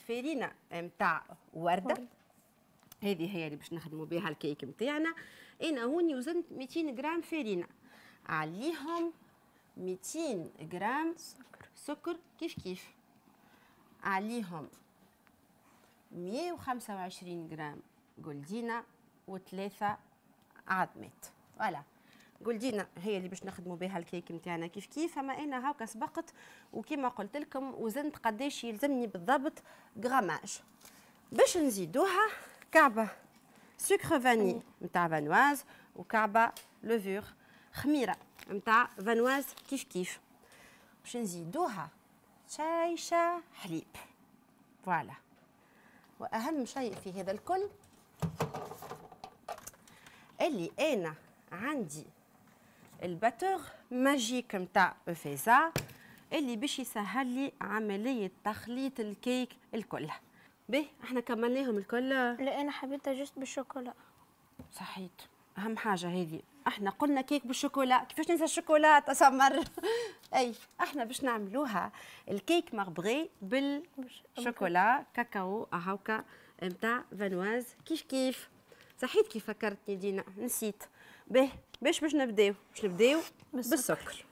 الفارينه نتاع وردة. هذه هي اللي باش نخدموا بها الكيك نتاعنا أنا هوني وزنت 200 غرام فارينه عليهم 200 غرام سكر. سكر. كيف كيف؟ عليهم 125 غرام جولدينا وثلاثة عظمات. voilà. جولدينا هي اللي باش نخدموا بها الكيك نتاعنا كيف كيف؟ أما أنا هاكا سبقت وكما قلت لكم وزنت قداش يلزمني بالضبط؟ grammage. باش نزيدوها كعبة سكر vanillé نتاع فانواز وكعبة levure خميرة نتاع فانواز كيف كيف؟ باش نزيدوها شوية حليب. voilà. وأهم شيء في هذا الكل اللي أنا عندي ال batteur magique نتاع افيزا اللي باش يسهل لي عملية تخليط الكيك الكل. به إحنا كملناهم الكل؟ لا أنا حبيتها juste بالشوكولا. صحيت. أهم حاجة هذه. إحنا قلنا كيك بالشوكولا. كيفاش ننسى الشوكولا؟ تسمر. أي إحنا باش نعملوها الكيك marbré بالشوكولا. كاكاو هاكا نتاع فانواز كيف كيف؟ صحيت كيف فكرتني دينا. نسيت. به باش باش نبداو. باش نبداو بالسكر.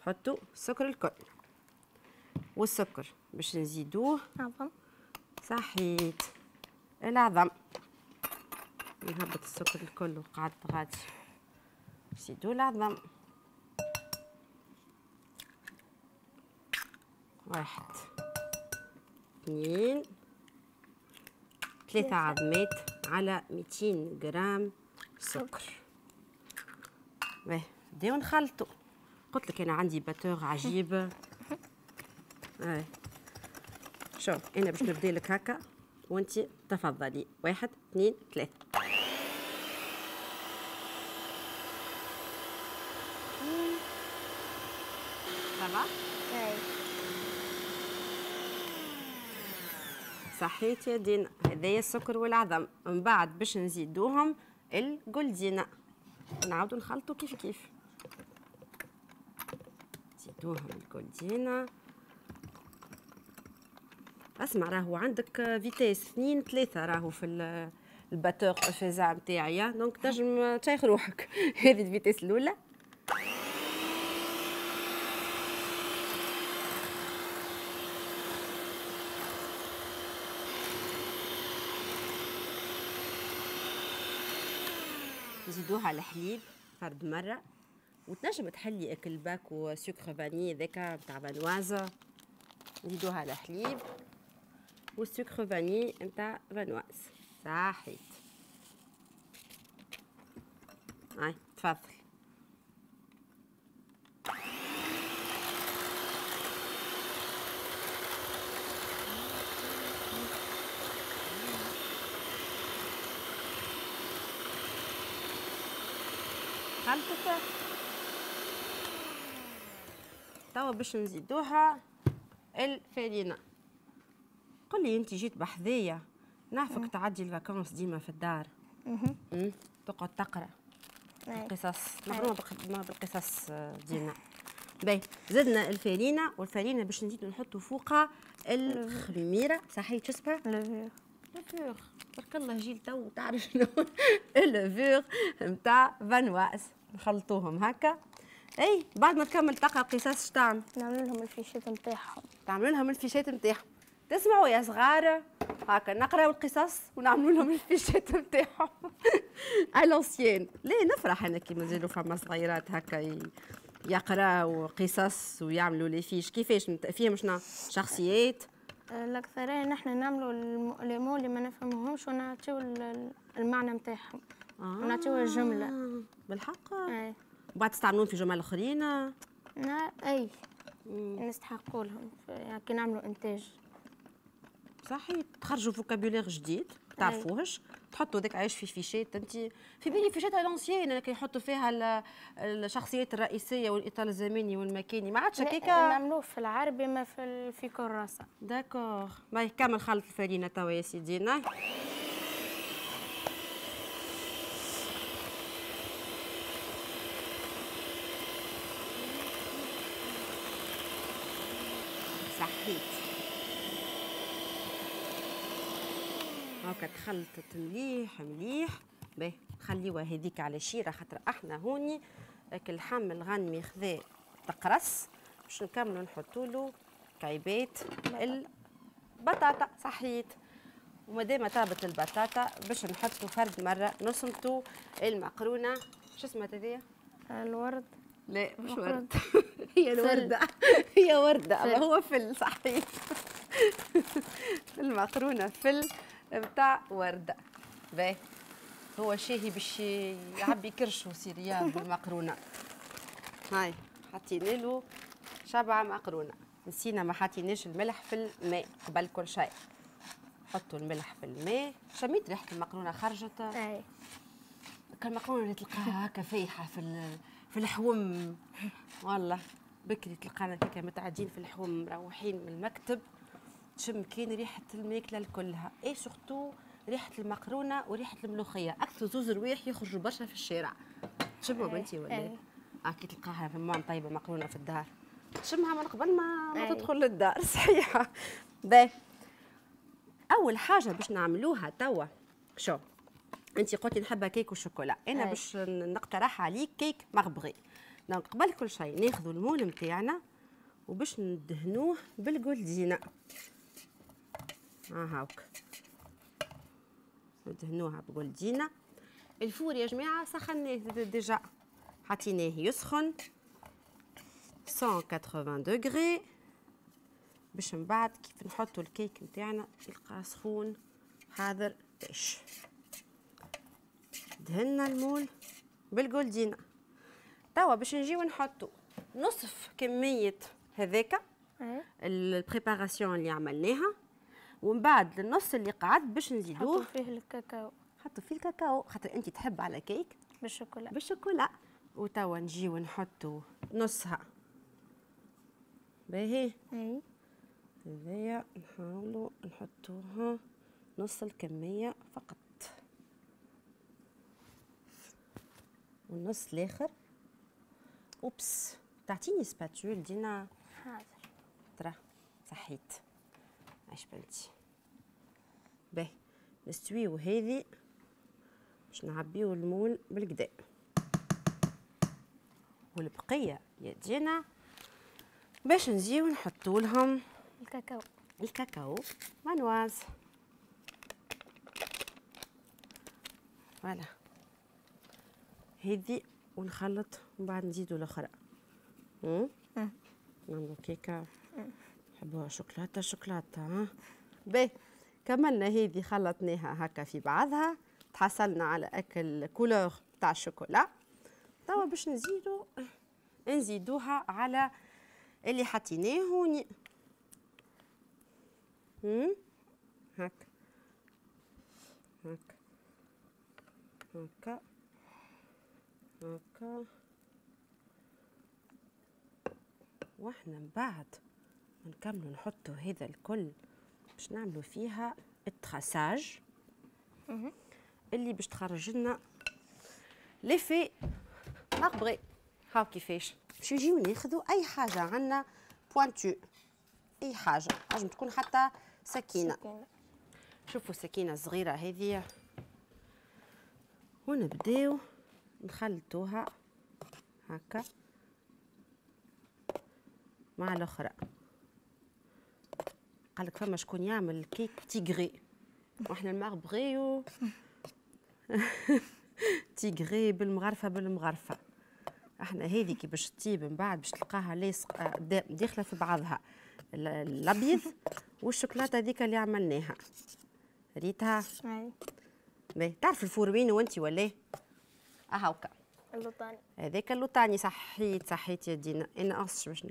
نحطوا السكر الكل. والسكر باش نزيدوه. عظم. صحيت. العظم. نهبط السكر الكل وقعد غادي نزيدو العظم. واحد. اثنين. ثلاثة عظمات على 200 جرام سكر. باهي نبداو نخلطو قلت لك أنا عندي batteur عجيب اي شوف أنا باش نبدا لك هكا وانت تفضلي واحد اثنين اي صحيت يا دينا هذايا السكر والعظم من بعد باش نزيدوهم الجولدينا نعاودو نخلطو كيف كيف. نزيدوهم الجولدينا اسمع راهو عندك vitesse اثنين ثلاثة راهو في ال- ال batteur فيزا نتاعي donc تنجم تشيخ روحك. هذه ال vitesse الأولى. نزيدوها على الحليب فرد مرة وتنجم تحلي أكل باك وسكر فاني ذاك نتاع فانواز نزيدوها على حليب والسكر فاني نتاع فانواز. صحيت. هاي تفضل. خلطت توا باش نزيدوها الفارينة قل لي انت جيت بحذايا نعرفك تعدي ال vacances ديما في الدار. تقعد تقرأ. اي قصص مغرومه بق- ما بالقصص آه، ديالنا باهي. زدنا الفارينه والفارينه باش نزيدو نحطوا فوقها الخميرة. صحيح شو اسمها؟ la levure تبارك الله جيل تو. تعرف شنو؟ ال levure نتاع Vanoise نخلطوهم هكا. إي بعد ما تكمل تقرأ قصص تعمل؟ نعمل لهم الفيشات نتاعهم. تعملوا لهم الفيشات نتاعهم. تسمعوا يا صغار هكا نقراو القصص ونعملوا لهم الفيشات نتاعهم. ال anciens ليه نفرح أنا كي مازالوا فما صغيرات هكا ي- يقراو قصص ويعملوا les fiches. كيفاش؟ فيهم شنو؟ شخصيات؟ الأكثرية نحن نعملوا الم- les mots اللي ما نفهمهمش ونعطيو ال- ال- المعنى نتاعهم. ونعطيو الجملة. آه، بالحق. اي وبعد تستعملون في جمل آخرين؟ نا أي. نستحقوا لهم. يعني كي نعملوا إنتاج. صحيح. تخرجوا vocabulaire جديد تعرفوهش. تحطوا ذاك عايش في فيشات انت في بالي فيشات ال anciens اللي يحطوا فيها ال- الشخصيات الرئيسية والإطار الزمني والمكاني. ما عادش لا، هكاكا. نعملوه في العربي ما في في كراسة. d'accord باهي كمل خلط الفرينة توا يا سيدي. ناي. صحيت. هاكا تخلطت مليح مليح. باهي خليوها هذيك على شيرة خاطر أحنا هوني اللحم الغنمي خذا تقرص باش نكملوا نحطوا له كعيبات البطاطا. صحيت. ومادام طابت البطاطا باش نحطوا فرد مرة نصمتوا المقرونة. شو اسمها هذيا الورد. لا مش ورد. هي الوردة. هي وردة أما هو فل. صحيح المقرونة فل. بتاع وردة. باهي. هو شاهي باش يعبي كرش وسيريال بالمقرونة هاي حطينا له شبعة مقرونة. نسينا ما حطيناش الملح في الماء قبل كل شيء. حطوا الملح في الماء. شميت ريحة المقرونة خرجت. اي. المقرونة اللي تلقاها هكا فايحة في في الحوم. والله بكري تلقانا هكا متعدين في الحوم مروحين من المكتب. تشم كاين ريحة الماكلة الكلها. اي surtout ريحة المقرونة وريحة الملوخية. أكثر زوز روايح يخرجوا برشا في الشارع. تشموا بنتي ولا؟ أي. آه كي تلقاها في مام طيبة مقرونة في الدار. تشمها من قبل ما ما أي. تدخل للدار. صحيحة باهي. أول حاجة باش نعملوها توا. شو؟ انت قلتي نحب cake au chocolat. أنا أي. باش نقترح عليك cake marbré. donc قبل كل شيء ناخذ ال moule نتاعنا وباش ندهنوه بالجولدينا ها هاوك. ندهنوها بجولدينا ال four يا جماعة سخناه déjà. حطيناه يسخن. 180 degrés باش من بعد كيف نحطوا الكيك نتاعنا يلقى سخون حاضر باش دهنا ال moule بالجولدينا توا باش نجيو نحطوا نصف كمية هذاك اي ال préparation اللي عملناها. ومن بعد النص اللي قعد باش حطوا نزيدوه فيه الكاكاو. حطوا فيه الكاكاو. خاطر انت تحب على كيك. بال chocolat. بال chocolat. وتوا نجيو نحطوا نصها. باهي. أي. هذايا نحاولوا نحطوها نص الكمية فقط. والنص الآخر. أوبس. تعطيني سباتول دينا. حاضر. ترى صحيت. عايش بنتي؟ باهي نستويو هذه باش نعبيو ال moule بالكدا والبقية يا دينا باش نجيو نحطو لهم الكاكاو. الكاكاو. Vanoise. voilà. هذي ونخلط ومن بعد نزيدو الأخرى. نعملو كيكة. نحبوها شوكولاتة شوكولاتة ها؟ باهي كملنا هذي خلطناها هكا في بعضها. تحصلنا على أكل كولور تاع الشوكولا. توا باش نزيدو نزيدوها على اللي حطيناه هوني هم؟ هكا. هكا. هكا. هكا. وإحنا من بعد. ما نكملوا نحطوا هذا الكل باش نعملوا فيها ال traçage. اللي باش تخرج لنا l'effet marbré هاو كيفاش؟ باش نجيو ناخذوا أي حاجة. عندنا pointue أي حاجة. نجم تكون حتى سكينة. سكينة. شوفوا السكينة الصغيرة هذه. ونبداو نخلطوها هكا مع الأخرى. قالك فما شكون يعمل كيك تيغري. وإحنا المغبغي تيغري بالمغرفة بالمغرفة. إحنا هذه كي باش تطيب من بعد باش تلقاها لاصق آه، دا- داخلة في بعضها. ال- الأبيض والشوكولاتة هذيك اللي عملناها. ريتها؟ باهي. تعرف ال four وين وانت ولا؟ إيه؟ اهاوكا اللوطاني. هذاك اللوطاني صحيت صحيت يا دينا. أنا أصش باش؟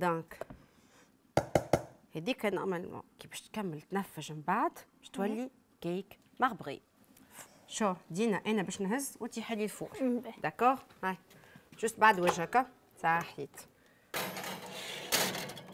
donc. هذيك نعمل كي باش تكمل تنفج من بعد باش تولي cake marbré. شو دينا أنا باش نهز وانتي حلي باهي. d'accord هاي. جوست بعد وجهك صحيت.